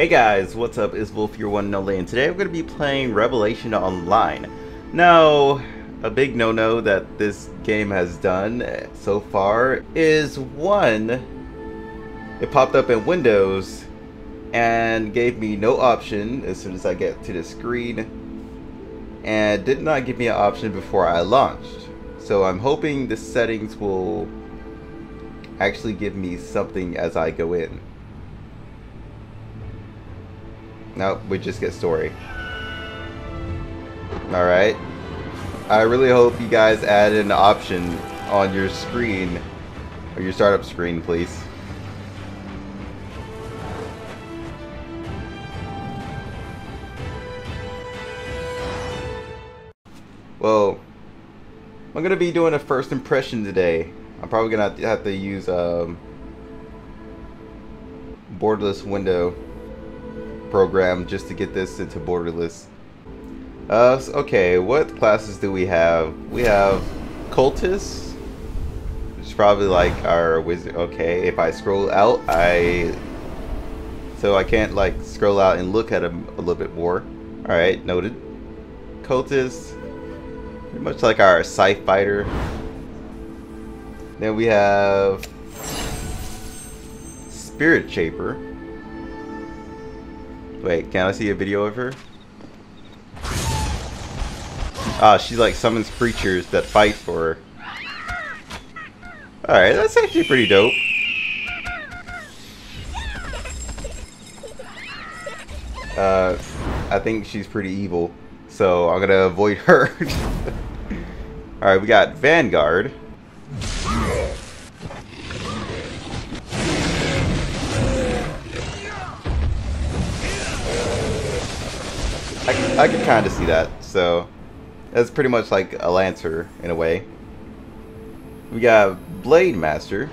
Hey guys, what's up? It's Volf your one and and today I'm going to be playing Revelation Online. Now, a big no-no that this game has done so far is one, it popped up in Windows and gave me no option as soon as I get to the screen and did not give me an option before I launched. So I'm hoping the settings will actually give me something as I go in. Nope, we just get story. Alright. I really hope you guys add an option on your screen, or your startup screen, please. Well, I'm gonna be doing a first impression today. I'm probably gonna have to use um, borderless window program just to get this into borderless. Uh, okay, what classes do we have? We have cultists, which is probably like our wizard. Okay, if I scroll out, I so I can't like scroll out and look at them a little bit more. All right, noted. Cultists, pretty much like our scythe fighter. Then we have Spirit Shaper. Wait, can I see a video of her? Ah, she like summons creatures that fight for her. Alright, that's actually pretty dope. Uh, I think she's pretty evil, so I'm gonna avoid her. Alright, we got Vanguard. I, can kind of see that, so that's pretty much like a Lancer in a way. We got Blade Master.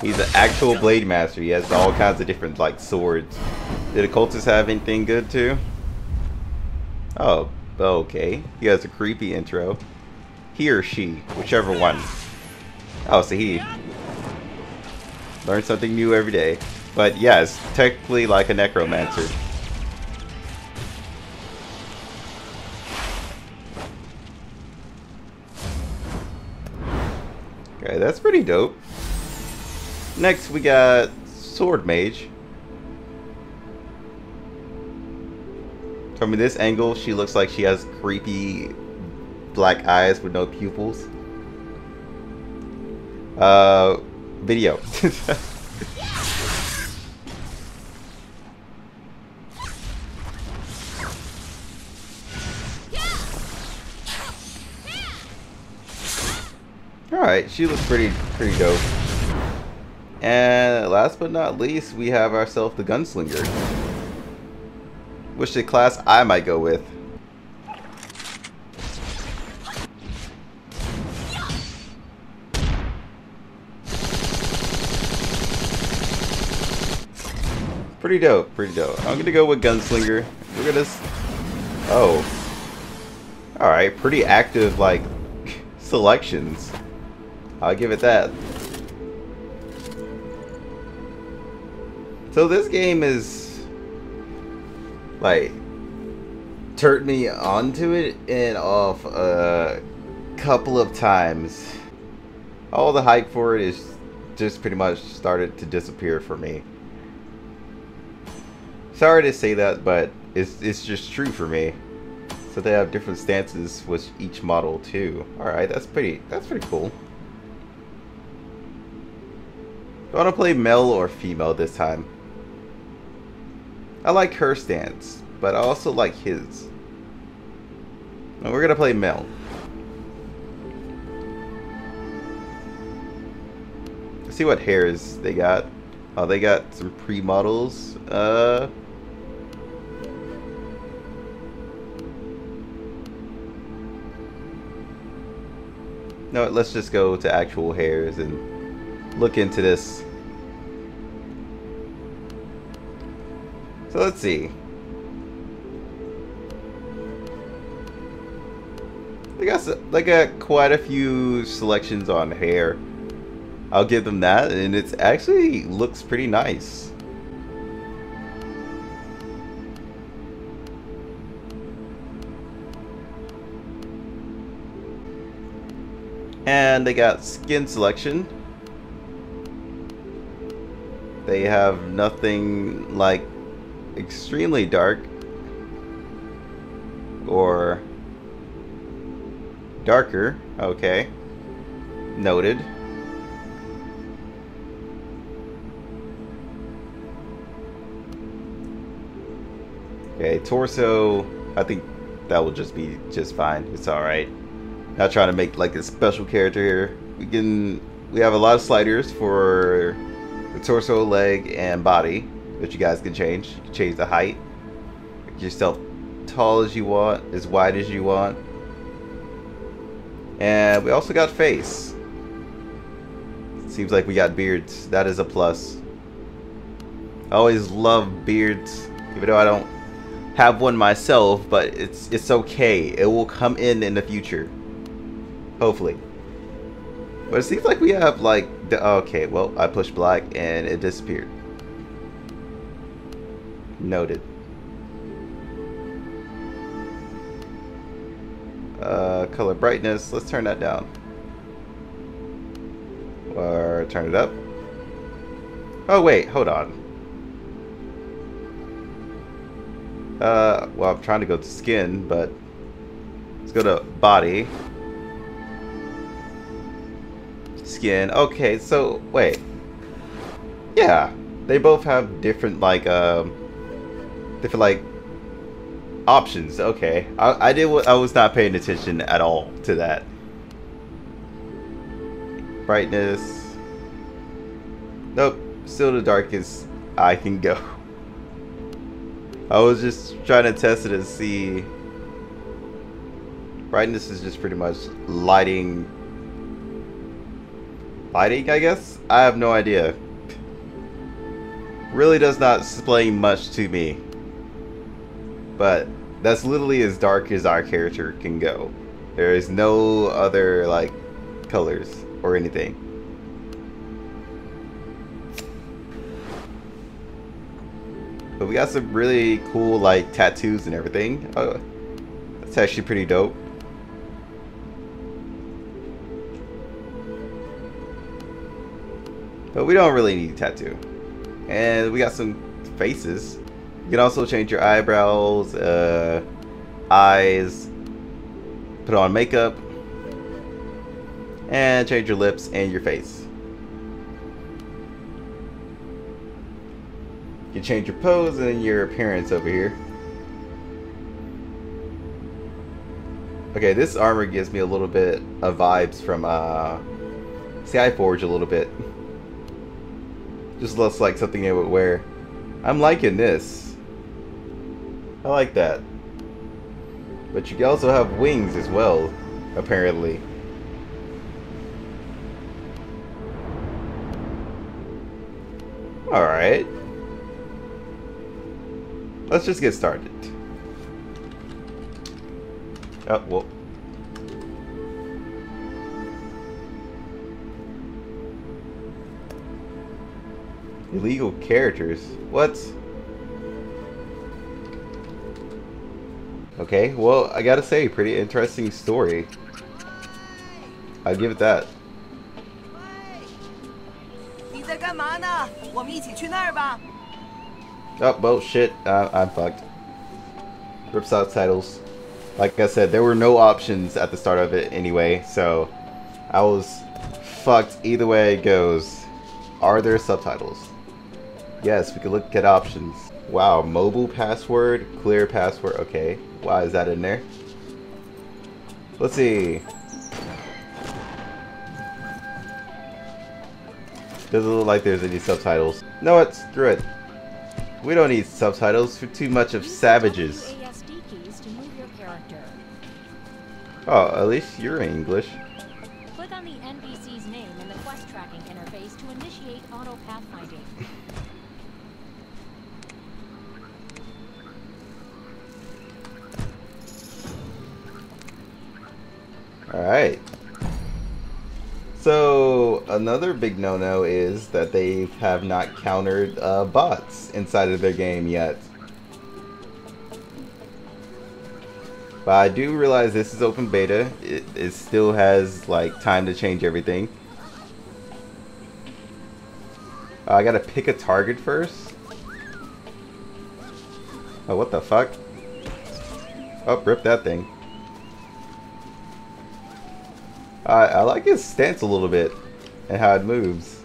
He's an actual Blade Master. He has all kinds of different like swords. Did the cultists have anything good too? Oh, Okay. He has a creepy intro. He or she, whichever one. Oh, so he. Learn something new every day. But yes, technically like a necromancer. Okay, that's pretty dope. Next we got Sword Mage. From this angle, she looks like she has creepy black eyes with no pupils. Uh, video. Alright, she looks pretty pretty dope. And last but not least, we have ourselves the Gunslinger. Which the class I might go with. Pretty dope, pretty dope. I'm gonna go with Gunslinger. We're gonna... Oh. Alright, pretty active, like, selections. I'll give it that. So this game is like turned me onto it and off a couple of times. All the hype for it is just pretty much started to disappear for me. Sorry to say that, but it's it's just true for me. So they have different stances with each model too. Alright, that's pretty that's pretty cool. Do I want to play male or female this time? I like her stance, but I also like his. Now we're gonna play male. Let's see what hairs they got. Oh, they got some pre-models. Uh... No, let's just go to actual hairs and look into this. So let's see. They got, they got quite a few selections on hair. I'll give them that, and it's actually looks pretty nice. And they got skin selection. They have nothing like extremely dark or darker. Okay. Noted. Okay, torso, I think that will just be just fine. It's alright. Not trying to make like a special character here. We can, we have a lot of sliders for the torso, leg, and body that you guys can change. You can change the height. Make yourself tall as you want, as wide as you want. And we also got face. Seems like we got beards. That is a plus. I always love beards, even though I don't have one myself, but it's it's okay. It will come in in the future. Hopefully. But it seems like we have like the okay, well, I pushed black and it disappeared. Noted. Uh, color brightness, let's turn that down. Or turn it up. Oh wait, hold on. Uh, well, I'm trying to go to skin, but let's go to body. Skin. Okay, so wait. Yeah, they both have different like um, different like options. Okay, I, I did. I was not paying attention at all to that. Brightness. Nope, still the darkest I can go. I was just trying to test it and see. Brightness is just pretty much lighting. Lighting, I guess? I have no idea. Really does not explain much to me. But that's literally as dark as our character can go. There is no other, like, colors or anything. But we got some really cool like tattoos and everything. Oh, that's actually pretty dope. But we don't really need a tattoo. And we got some faces. You can also change your eyebrows, uh, eyes, put on makeup, and change your lips and your face. You can change your pose and your appearance over here. Okay, this armor gives me a little bit of vibes from uh, Skyforge a little bit. Just looks like something they would wear. I'm liking this. I like that. But you also have wings as well, apparently. Alright. Let's just get started. Oh, well. Illegal characters? What? Okay, well, I gotta say, pretty interesting story. I'll give it that. Oh, well, shit. Uh, I'm fucked. Rips out titles. Like I said, there were no options at the start of it anyway, so I was fucked either way it goes. Are there subtitles? Yes, we can look at options. Wow, mobile password, clear password. Okay, why is that in there? Let's see. Doesn't look like there's any subtitles. No, it's Screw it. We don't need subtitles for too much of savages. Oh, at least you're English. Alright. So, another big no-no is that they have not countered uh, bots inside of their game yet. But I do realize this is open beta. It, it still has like time to change everything. Uh, I gotta pick a target first. Oh, what the fuck? Oh, rip that thing. I, I like his stance a little bit and how it moves.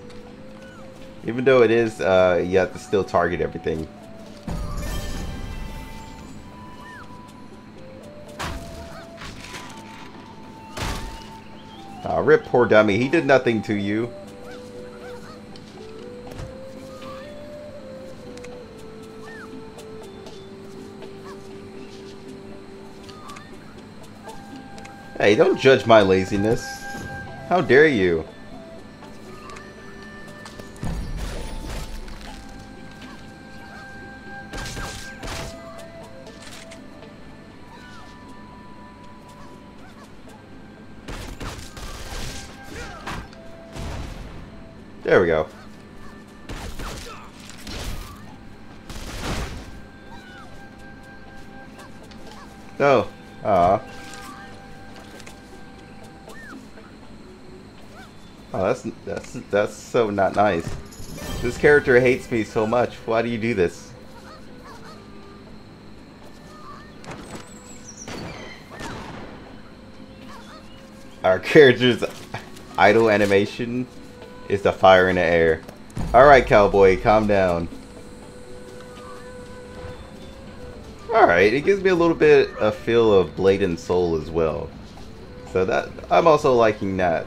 Even though it is, uh, you have to still target everything. Oh, rip poor dummy. He did nothing to you. Hey, don't judge my laziness. How dare you? Not nice. This character hates me so much. Why do you do this? Our character's idle animation is the fire in the air. Alright, cowboy, calm down. Alright, it gives me a little bit a feel of Blade and Soul as well. So that I'm also liking that.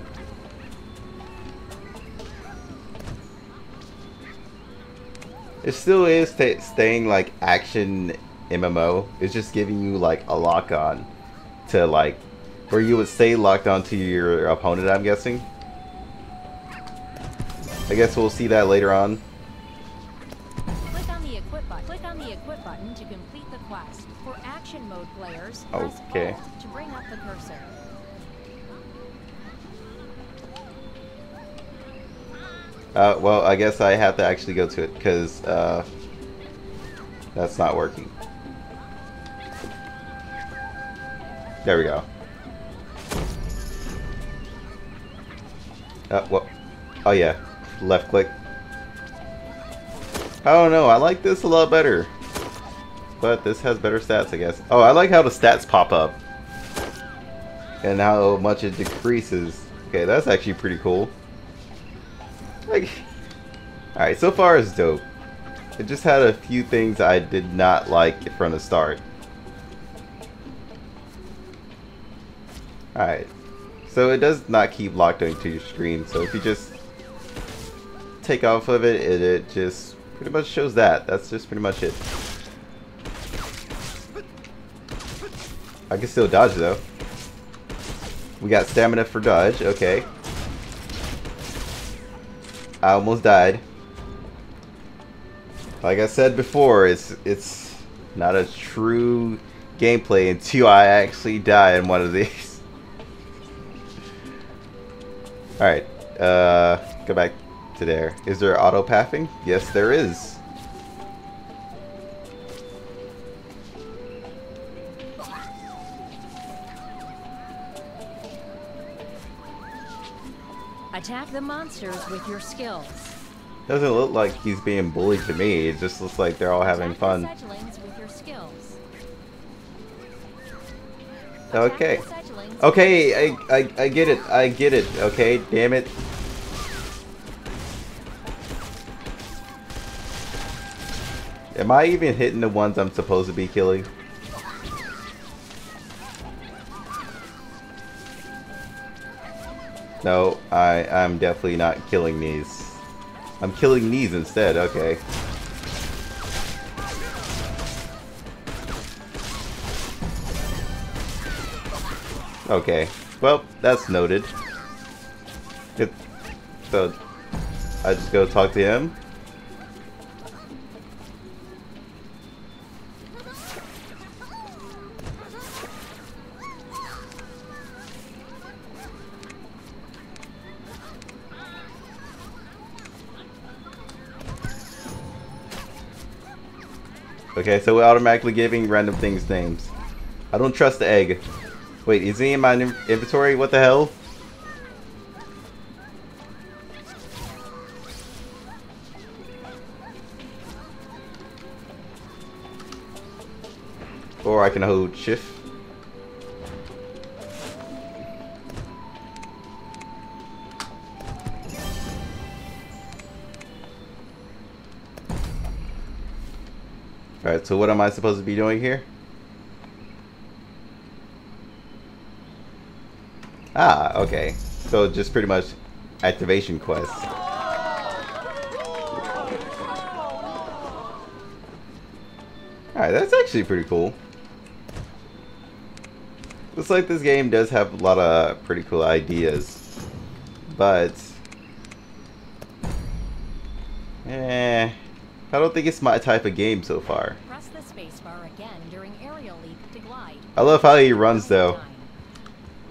It still is staying like action MMO. It's just giving you like a lock on to like where you would stay locked onto your opponent, I'm guessing. I guess we'll see that later on. Click on the equip button. Click on the equip button to complete the quest. For action mode players, okay. To bring up the cursor. Uh, well, I guess I have to actually go to it because uh, that's not working. There we go. Uh, well, oh yeah, left click. I don't know, I like this a lot better. But this has better stats, I guess. Oh, I like how the stats pop up. And how much it decreases. Okay, that's actually pretty cool. Like, alright, so far it's dope. It just had a few things I did not like from the start. Alright. So it does not keep locked onto your screen, so if you just take off of it, it, it just pretty much shows that. That's just pretty much it. I can still dodge though. We got stamina for dodge, okay. I almost died. Like I said before, it's it's not a true gameplay until I actually die in one of these. Alright, uh, go back to there. Is there auto pathing? Yes, there is. Attack the monsters with your skills. Doesn't look like he's being bullied to me. It just looks like they're all having Attack fun. The with your skills. Okay. Okay, I, I, I get it. I get it. Okay, damn it. Am I even hitting the ones I'm supposed to be killing? No, I, I'm definitely not killing these. I'm killing these instead, okay. Okay, well, that's noted. So, I just go talk to him? Okay, so we're automatically giving random things names. I don't trust the egg. Wait, is he in my inventory? What the hell? Or I can hold shift. Alright, so what am I supposed to be doing here? Ah, okay. So just pretty much activation quests. Alright, that's actually pretty cool. Looks like this game does have a lot of pretty cool ideas. But... I don't think it's my type of game so far. Press the spacebar again during aerial leap to glide. I love how he runs though.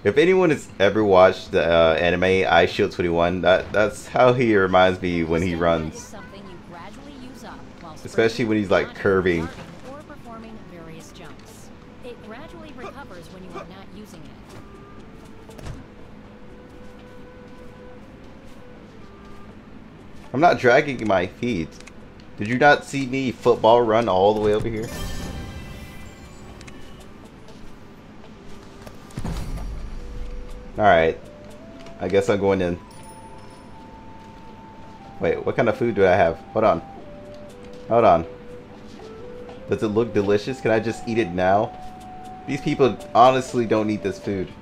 If anyone has ever watched the uh, anime Eyeshield 21, that that's how he reminds me when he runs. Especially when he's like curving. Or performing various jumps. It gradually recovers when you are not using it. I'm not dragging my feet. Did you not see me football run all the way over here? Alright. I guess I'm going in. Wait, what kind of food do I have? Hold on. Hold on. Does it look delicious? Can I just eat it now? These people honestly don't need this food.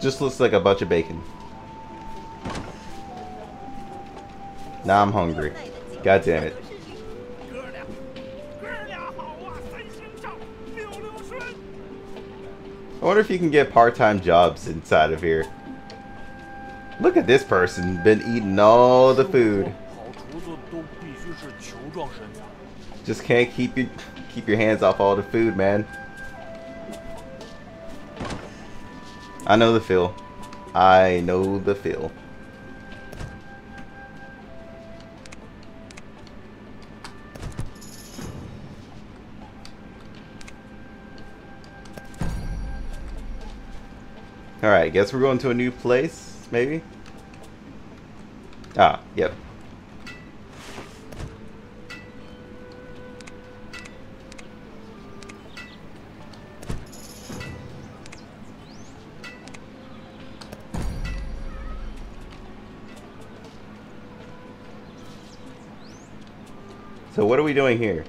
Just looks like a bunch of bacon. Now I'm hungry. God damn it. I wonder if you can get part-time jobs inside of here. Look at this person, been eating all the food. Just can't keep your keep your hands off all the food, man. I know the feel. I know the feel. Alright, guess we're going to a new place, maybe? Ah, yep. So what are we doing here?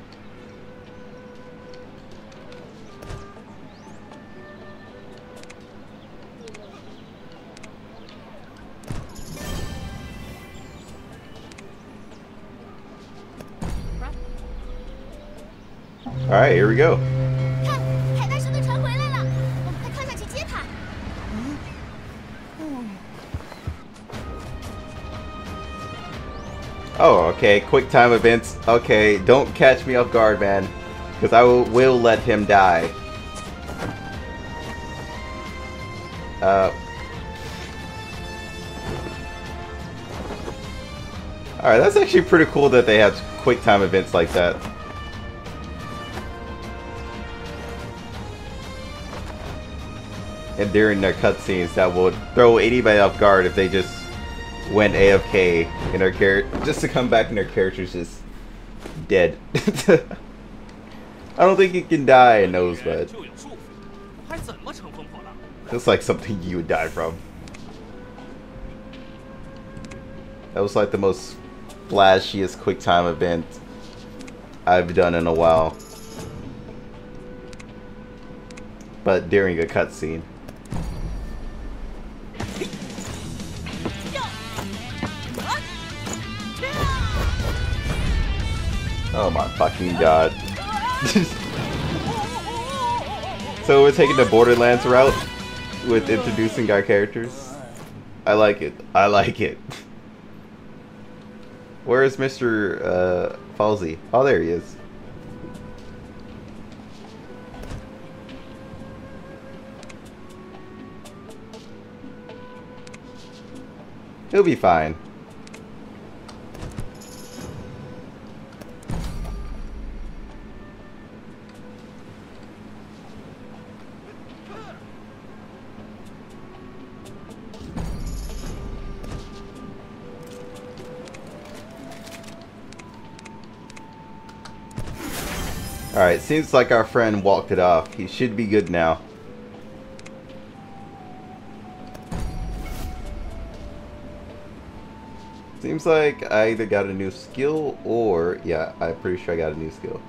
Alright, here we go. Oh, okay. Quick time events. Okay, don't catch me off guard, man. Because I will, will let him die. Uh... Alright, that's actually pretty cool that they have quick time events like that. And during their cutscenes that would throw anybody off guard if they just went AFK in their character just to come back and their character's just dead. I don't think he can die in those, but That's like something you would die from. That was like the most flashiest quick time event I've done in a while. But during a cutscene. Oh my fucking god. so we're taking the Borderlands route with introducing our characters. I like it. I like it. Where is Mr. Uh, Falsey? Oh, there he is. He'll be fine. Alright, seems like our friend walked it off. He should be good now. Seems like I either got a new skill or, yeah, I'm pretty sure I got a new skill.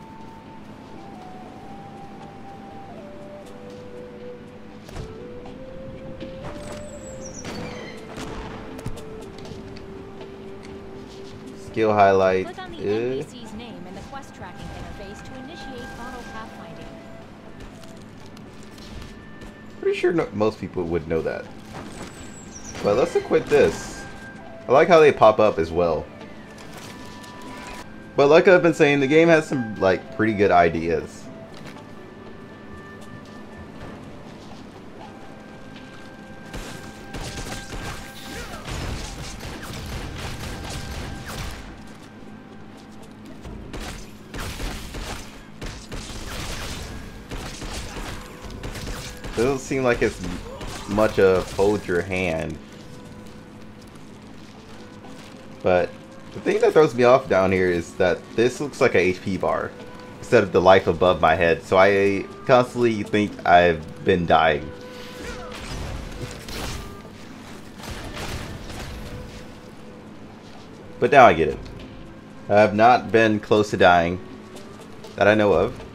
Skill highlight. Click on the Uh, Pretty sure no, most people would know that. But let's equip this. I like how they pop up as well. But like I've been saying, the game has some like pretty good ideas. Seem like it's much of hold your hand. But the thing that throws me off down here is that this looks like a HP bar instead of the life above my head. So I constantly think I've been dying. But now I get it. I have not been close to dying that I know of.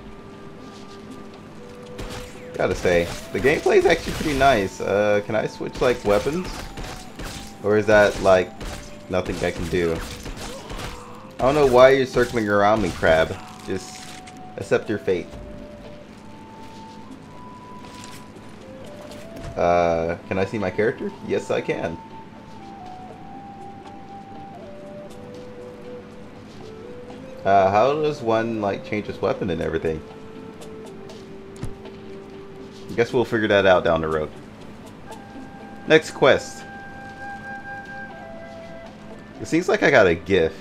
Gotta say, the gameplay is actually pretty nice. Uh, can I switch like weapons? Or is that like nothing I can do? I don't know why you're circling around me, Crab. Just accept your fate. Uh, can I see my character? Yes, I can. Uh, how does one like change his weapon and everything? I guess we'll figure that out down the road. Next quest. It seems like I got a GIF.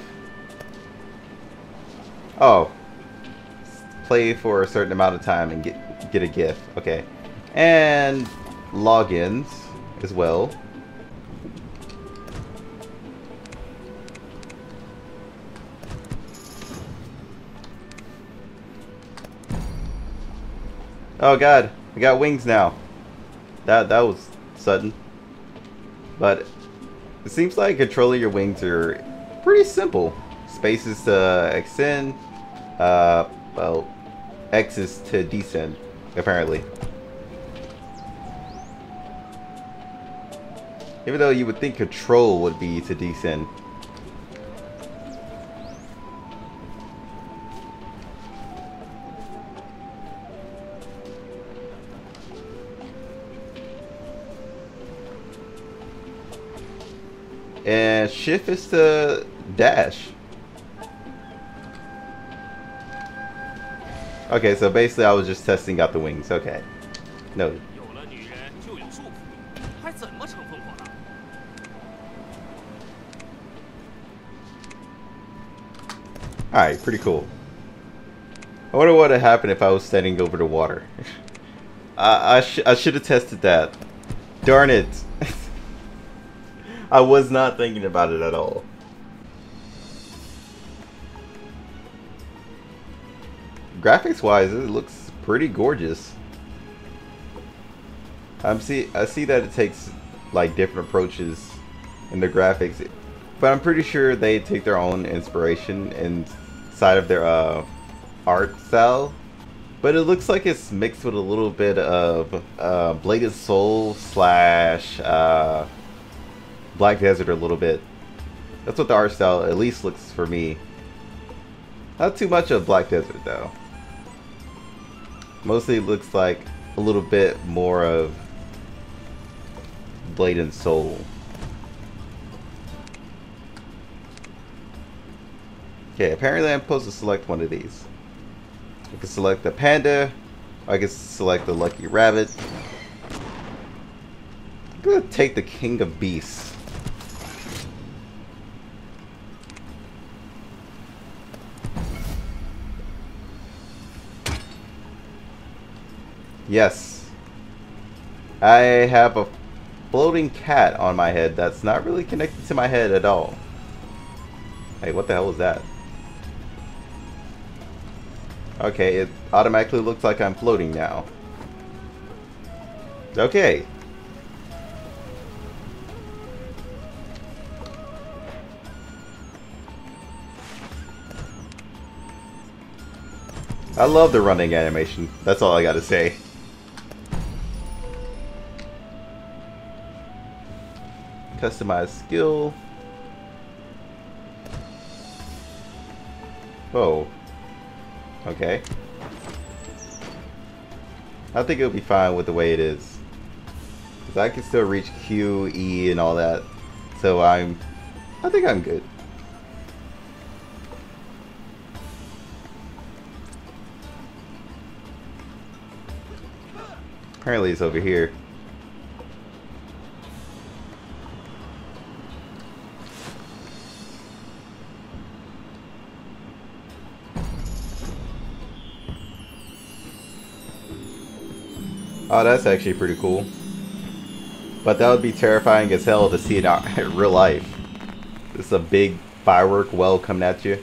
Oh. Play for a certain amount of time and get get a GIF. Okay. And logins as well. Oh god, I got wings now. That that was sudden. But it seems like controlling your wings are pretty simple. Spaces to extend, uh, well, X's to descend, apparently. Even though you would think control would be to descend. And shift is to dash. Okay, so basically I was just testing out the wings. Okay. No. Alright, pretty cool. I wonder what would happen if I was standing over the water. I, I, sh I should have tested that. Darn it. I was not thinking about it at all. Graphics wise, it looks pretty gorgeous. I'm see I see that it takes like different approaches in the graphics, but I'm pretty sure they take their own inspiration inside of their uh, art style. But it looks like it's mixed with a little bit of uh, Blade and Soul slash uh, Black Desert a little bit. That's what the art style at least looks for me. Not too much of Black Desert though. Mostly looks like a little bit more of Blade and Soul. Okay, apparently I'm supposed to select one of these. I can select the panda, I can select the lucky rabbit. I'm gonna take the king of beasts. Yes. I have a floating cat on my head that's not really connected to my head at all. Hey, what the hell was that? Okay, it automatically looks like I'm floating now. Okay. I love the running animation. That's all I gotta say. Customize skill. Oh. Okay. I think it'll be fine with the way it is. Because I can still reach Q, E, and all that. So I'm... I think I'm good. Apparently it's over here. Oh, that's actually pretty cool. But that would be terrifying as hell to see it out in real life. This is a big firework well coming at you.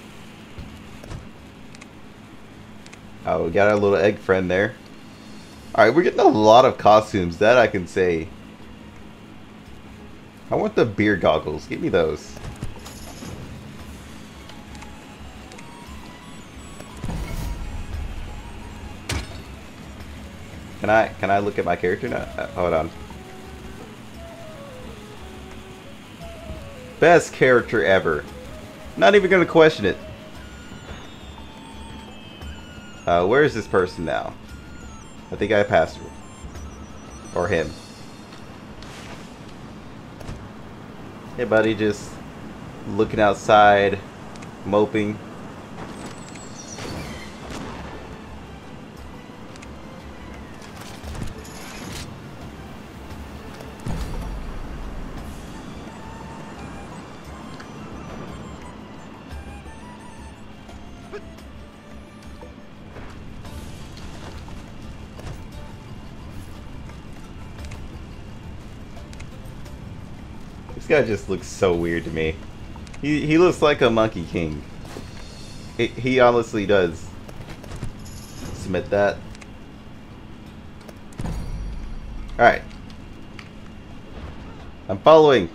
Oh, we got our little egg friend there. Alright, we're getting a lot of costumes, that I can say. I want the beer goggles. Give me those. Can I can I look at my character now? Uh, hold on. Best character ever. Not even gonna question it. Uh, where is this person now? I think I passed her. Or him. Hey buddy, just looking outside, moping. This guy just looks so weird to me. He, he looks like a Monkey King. He, he honestly does. Submit that. Alright. I'm following.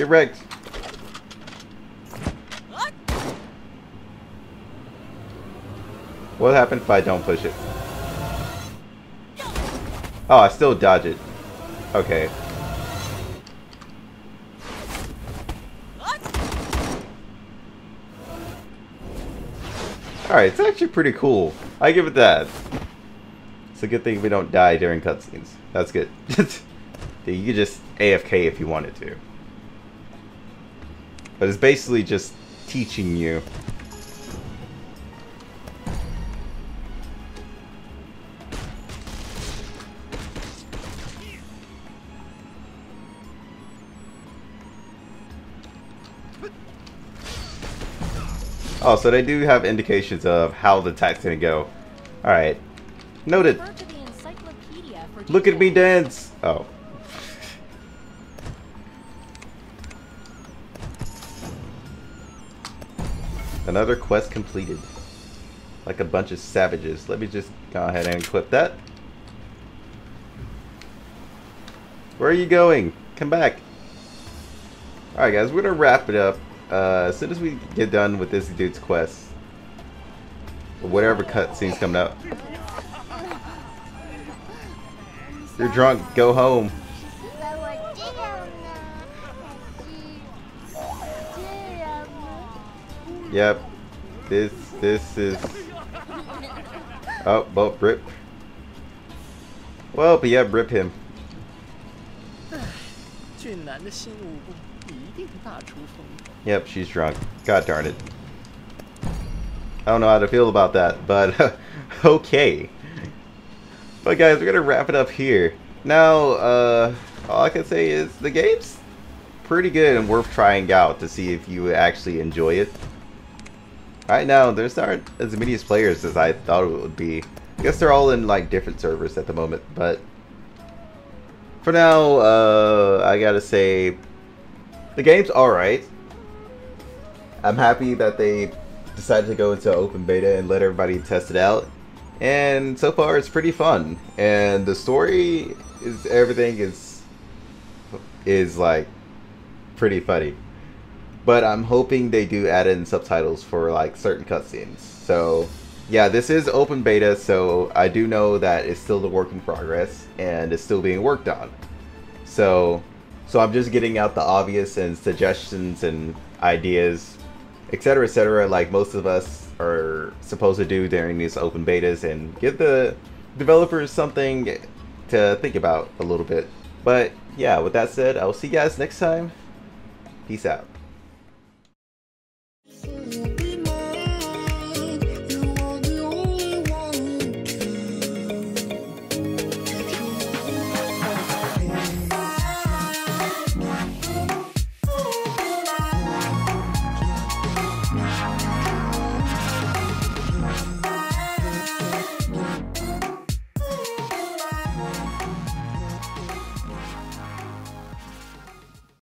Get wrecked. What happened if I don't push it? Oh, I still dodge it. Okay. Alright, it's actually pretty cool. I give it that. It's a good thing we don't die during cutscenes. That's good. you could just AFK if you wanted to. But it's basically just teaching you. Oh, so they do have indications of how the attack's gonna go. Alright. Noted. Refer to the encyclopedia for Look at me dance! Oh. Another quest completed. Like a bunch of savages. Let me just go ahead and equip that. Where are you going? Come back. Alright guys, we're gonna wrap it up. Uh, as soon as we get done with this dude's quest. Whatever cutscene's coming up. You're drunk, go home. Yep. This this is Oh, well, rip. Well, but yeah, rip him. Yep, she's drunk. God darn it. I don't know how to feel about that, but okay. But guys, we're gonna wrap it up here. Now, uh, all I can say is the game's pretty good and worth trying out to see if you actually enjoy it. Right now, there's not as many as players as I thought it would be. I guess they're all in like different servers at the moment, but for now, uh, I gotta say, the game's alright. I'm happy that they decided to go into open beta and let everybody test it out. And so far, it's pretty fun. And the story is everything is is like pretty funny. But I'm hoping they do add in subtitles for like certain cutscenes. So yeah, this is open beta, so I do know that it's still the work in progress and it's still being worked on. So so I'm just getting out the obvious and suggestions and ideas, etc., etc., like most of us are supposed to do during these open betas and give the developers something to think about a little bit. But yeah, with that said, I will see you guys next time. Peace out.